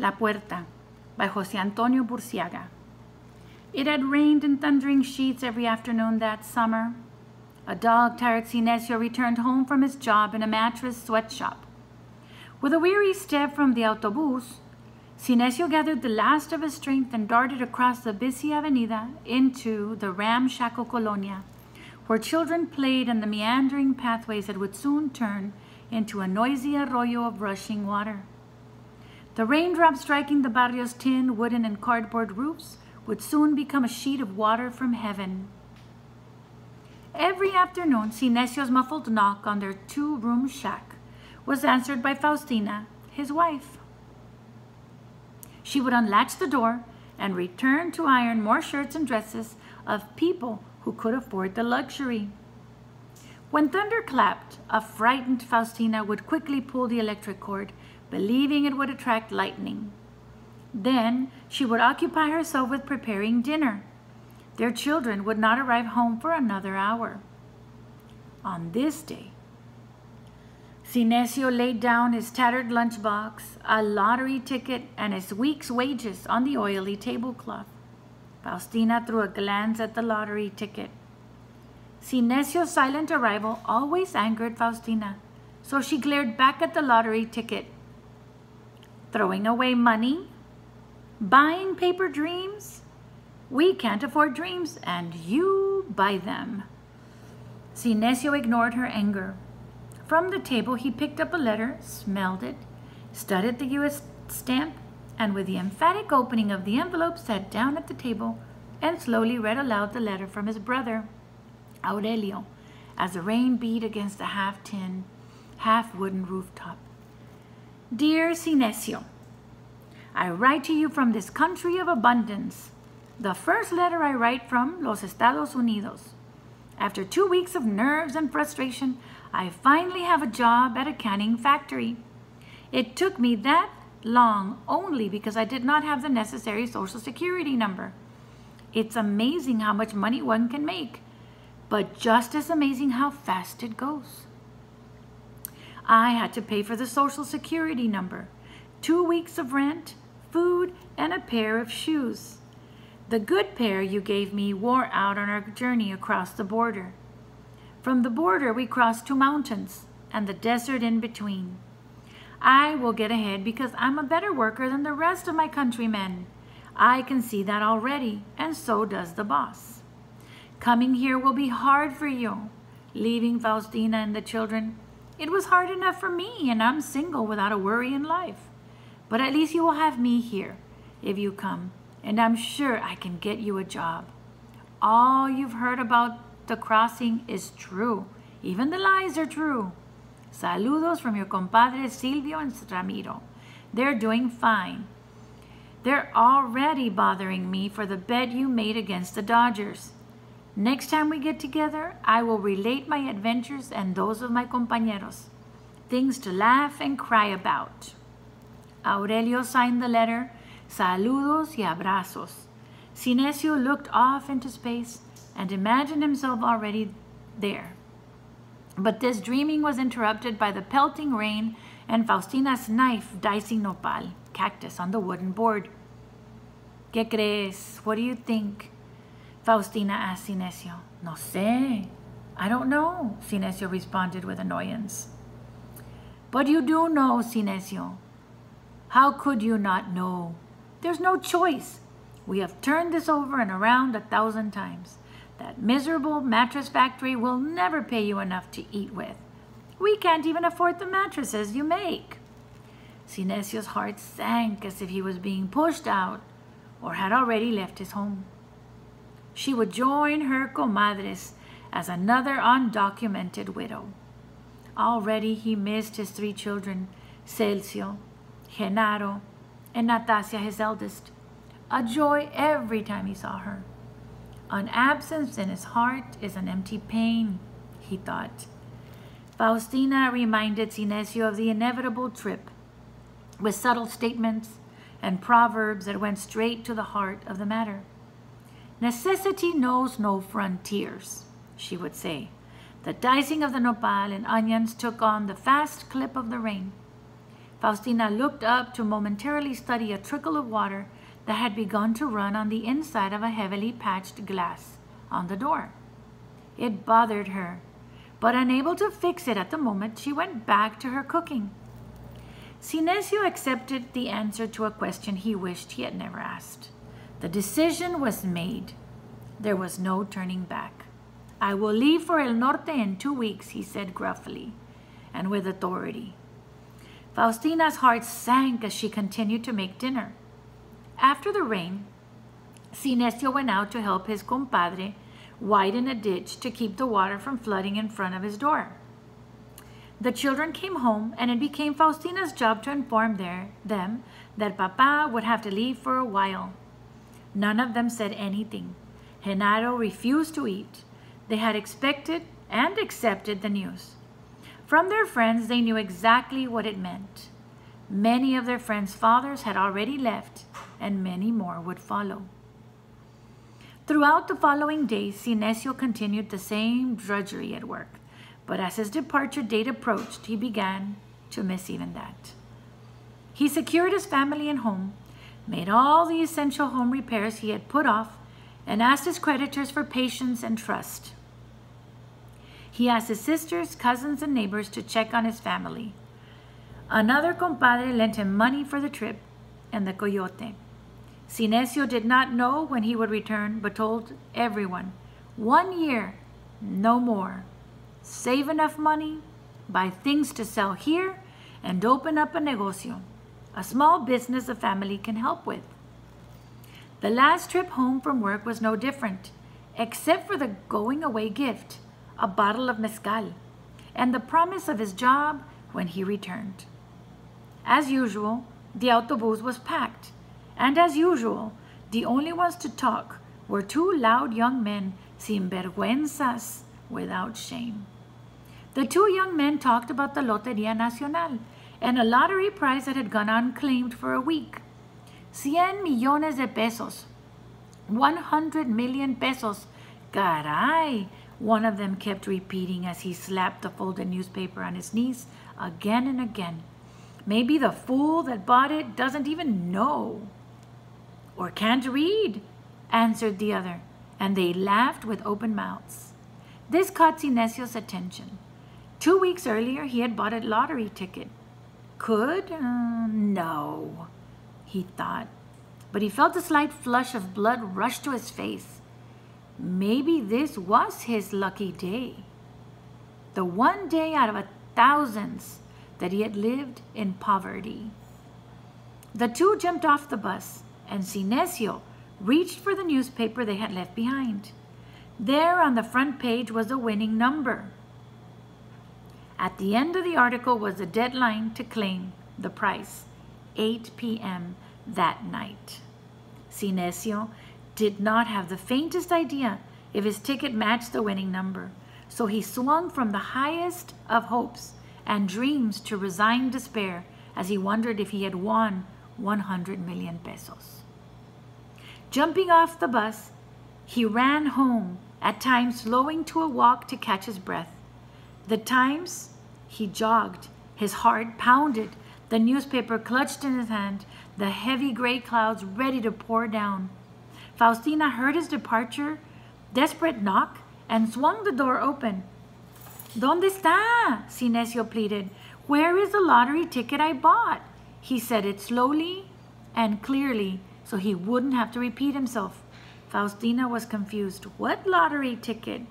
La Puerta by Jose Antonio Burciaga. It had rained in thundering sheets every afternoon that summer. A dog-tired Sinesio returned home from his job in a mattress sweatshop. With a weary step from the autobus, Sinesio gathered the last of his strength and darted across the busy avenida into the ramshackle colonia, where children played in the meandering pathways that would soon turn into a noisy arroyo of rushing water. The raindrops striking the barrio's tin, wooden, and cardboard roofs would soon become a sheet of water from heaven. Every afternoon, Sinesio's muffled knock on their two-room shack was answered by Faustina, his wife. She would unlatch the door and return to iron more shirts and dresses of people who could afford the luxury. When thunder clapped, a frightened Faustina would quickly pull the electric cord, believing it would attract lightning. Then she would occupy herself with preparing dinner. Their children would not arrive home for another hour. On this day, Sinesio laid down his tattered lunchbox, a lottery ticket, and his week's wages on the oily tablecloth. Faustina threw a glance at the lottery ticket. Sinesio's silent arrival always angered Faustina, so she glared back at the lottery ticket. Throwing away money? Buying paper dreams? We can't afford dreams, and you buy them. Sinesio ignored her anger. From the table, he picked up a letter, smelled it, studied the U.S. stamp, and with the emphatic opening of the envelope, sat down at the table and slowly read aloud the letter from his brother. Aurelio as the rain beat against the half-tin, half-wooden rooftop. Dear Sinesio, I write to you from this country of abundance. The first letter I write from Los Estados Unidos. After two weeks of nerves and frustration, I finally have a job at a canning factory. It took me that long only because I did not have the necessary social security number. It's amazing how much money one can make but just as amazing how fast it goes. I had to pay for the Social Security number, two weeks of rent, food, and a pair of shoes. The good pair you gave me wore out on our journey across the border. From the border, we crossed two mountains and the desert in between. I will get ahead because I'm a better worker than the rest of my countrymen. I can see that already, and so does the boss. Coming here will be hard for you. Leaving Faustina and the children, it was hard enough for me, and I'm single without a worry in life. But at least you will have me here if you come, and I'm sure I can get you a job. All you've heard about the crossing is true. Even the lies are true. Saludos from your compadres Silvio and Ramiro. They're doing fine. They're already bothering me for the bet you made against the Dodgers. Next time we get together, I will relate my adventures and those of my compañeros. Things to laugh and cry about. Aurelio signed the letter, Saludos y abrazos. Sinesio looked off into space and imagined himself already there. But this dreaming was interrupted by the pelting rain and Faustina's knife dicing nopal, cactus on the wooden board. ¿Qué crees? What do you think? Faustina asked Sinesio. No sé. I don't know, Sinesio responded with annoyance. But you do know, Sinesio. How could you not know? There's no choice. We have turned this over and around a thousand times. That miserable mattress factory will never pay you enough to eat with. We can't even afford the mattresses you make. Sinesio's heart sank as if he was being pushed out or had already left his home she would join her comadres as another undocumented widow. Already he missed his three children, Celcio, Genaro, and Natasia, his eldest, a joy every time he saw her. An absence in his heart is an empty pain, he thought. Faustina reminded Sinesio of the inevitable trip, with subtle statements and proverbs that went straight to the heart of the matter. Necessity knows no frontiers, she would say. The dicing of the nopal and onions took on the fast clip of the rain. Faustina looked up to momentarily study a trickle of water that had begun to run on the inside of a heavily patched glass on the door. It bothered her, but unable to fix it at the moment, she went back to her cooking. Sinesio accepted the answer to a question he wished he had never asked. The decision was made. There was no turning back. I will leave for El Norte in two weeks, he said gruffly and with authority. Faustina's heart sank as she continued to make dinner. After the rain, Sinesio went out to help his compadre widen a ditch to keep the water from flooding in front of his door. The children came home, and it became Faustina's job to inform their, them that Papa would have to leave for a while. None of them said anything. Genaro refused to eat. They had expected and accepted the news. From their friends, they knew exactly what it meant. Many of their friends' fathers had already left, and many more would follow. Throughout the following days, Sinesio continued the same drudgery at work, but as his departure date approached, he began to miss even that. He secured his family and home, made all the essential home repairs he had put off, and asked his creditors for patience and trust. He asked his sisters, cousins, and neighbors to check on his family. Another compadre lent him money for the trip and the coyote. Sinesio did not know when he would return, but told everyone, one year, no more. Save enough money, buy things to sell here, and open up a negocio, a small business a family can help with. The last trip home from work was no different, except for the going away gift a bottle of mezcal, and the promise of his job when he returned. As usual, the autobus was packed, and as usual, the only ones to talk were two loud young men, sin vergüenzas, without shame. The two young men talked about the Loteria Nacional and a lottery prize that had gone unclaimed for a week. Cien millones de pesos. One hundred million pesos. Caray, one of them kept repeating as he slapped the folded newspaper on his knees again and again. Maybe the fool that bought it doesn't even know. Or can't read, answered the other, and they laughed with open mouths. This caught Sinesio's attention. Two weeks earlier, he had bought a lottery ticket. Could? Uh, no, he thought. But he felt a slight flush of blood rush to his face. Maybe this was his lucky day. The one day out of a thousands that he had lived in poverty. The two jumped off the bus, and Sinesio reached for the newspaper they had left behind. There on the front page was a winning number. At the end of the article was a deadline to claim the price, 8 p.m. that night. Sinesio did not have the faintest idea if his ticket matched the winning number. So he swung from the highest of hopes and dreams to resigned despair as he wondered if he had won 100 million pesos. Jumping off the bus, he ran home, at times slowing to a walk to catch his breath. The times he jogged, his heart pounded, the newspaper clutched in his hand, the heavy gray clouds ready to pour down. Faustina heard his departure, desperate knock, and swung the door open. ¿Dónde está? Sinesio pleaded. Where is the lottery ticket I bought? He said it slowly and clearly so he wouldn't have to repeat himself. Faustina was confused. What lottery ticket?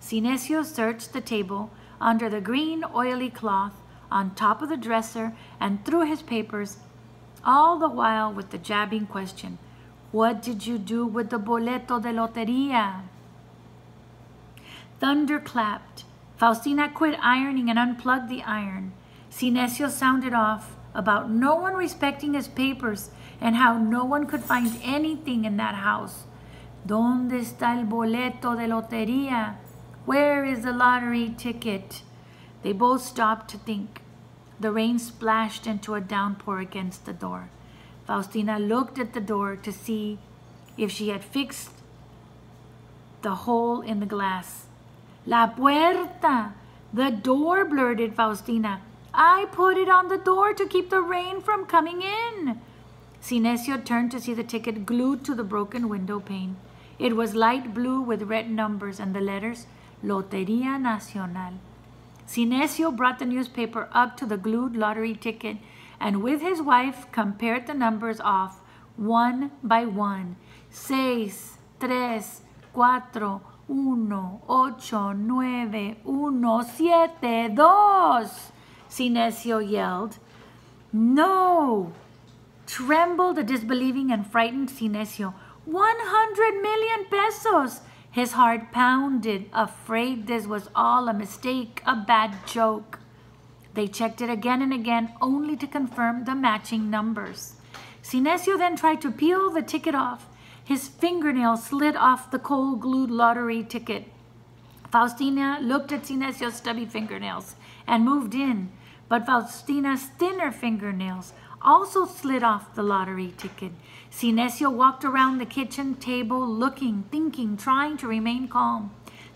Sinesio searched the table under the green oily cloth on top of the dresser and threw his papers, all the while with the jabbing question, what did you do with the boleto de loteria? Thunder clapped. Faustina quit ironing and unplugged the iron. Sinesio sounded off about no one respecting his papers and how no one could find anything in that house. ¿Dónde está el boleto de lotería? Where is the lottery ticket? They both stopped to think. The rain splashed into a downpour against the door. Faustina looked at the door to see if she had fixed the hole in the glass. La puerta! The door, blurted Faustina. I put it on the door to keep the rain from coming in. Sinesio turned to see the ticket glued to the broken window pane. It was light blue with red numbers and the letters Loteria Nacional. Sinesio brought the newspaper up to the glued lottery ticket and with his wife compared the numbers off one by one. Seis, tres, cuatro, uno, ocho, nueve, uno, siete, dos. Sinesio yelled. No! Trembled the disbelieving and frightened Sinesio. One hundred million pesos! His heart pounded, afraid this was all a mistake, a bad joke. They checked it again and again, only to confirm the matching numbers. Sinesio then tried to peel the ticket off. His fingernail slid off the cold glued lottery ticket. Faustina looked at Sinesio's stubby fingernails and moved in, but Faustina's thinner fingernails also slid off the lottery ticket. Sinesio walked around the kitchen table looking, thinking, trying to remain calm.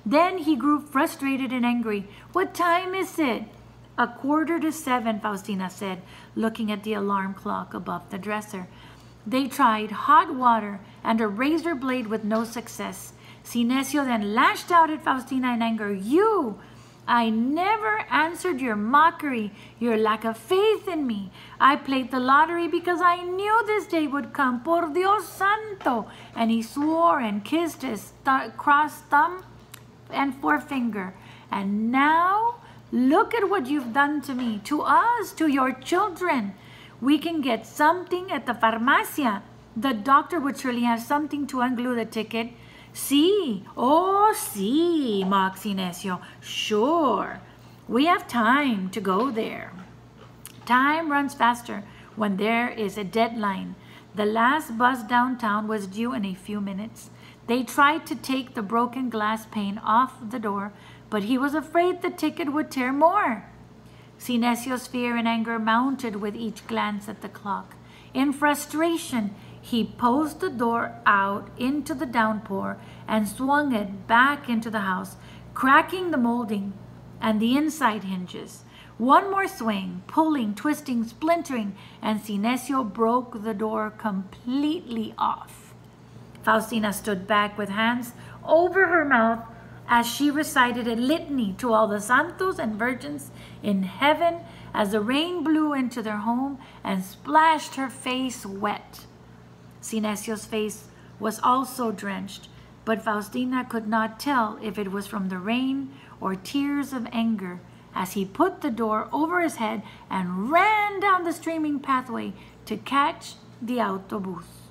Then he grew frustrated and angry. What time is it? A quarter to seven, Faustina said, looking at the alarm clock above the dresser. They tried hot water and a razor blade with no success. Sinesio then lashed out at Faustina in anger. You! I never answered your mockery, your lack of faith in me. I played the lottery because I knew this day would come. Por Dios santo. And he swore and kissed his th crossed thumb and forefinger. And now, look at what you've done to me, to us, to your children. We can get something at the farmacia. The doctor would surely have something to unglue the ticket. Sí, oh, sí, mocked Sinesio. Sure, we have time to go there. Time runs faster when there is a deadline. The last bus downtown was due in a few minutes. They tried to take the broken glass pane off the door, but he was afraid the ticket would tear more. Sinesio's fear and anger mounted with each glance at the clock. In frustration, he posed the door out into the downpour and swung it back into the house, cracking the molding and the inside hinges. One more swing, pulling, twisting, splintering, and Sinesio broke the door completely off. Faustina stood back with hands over her mouth as she recited a litany to all the santos and virgins in heaven as the rain blew into their home and splashed her face wet. Sinesio's face was also drenched, but Faustina could not tell if it was from the rain or tears of anger as he put the door over his head and ran down the streaming pathway to catch the autobus.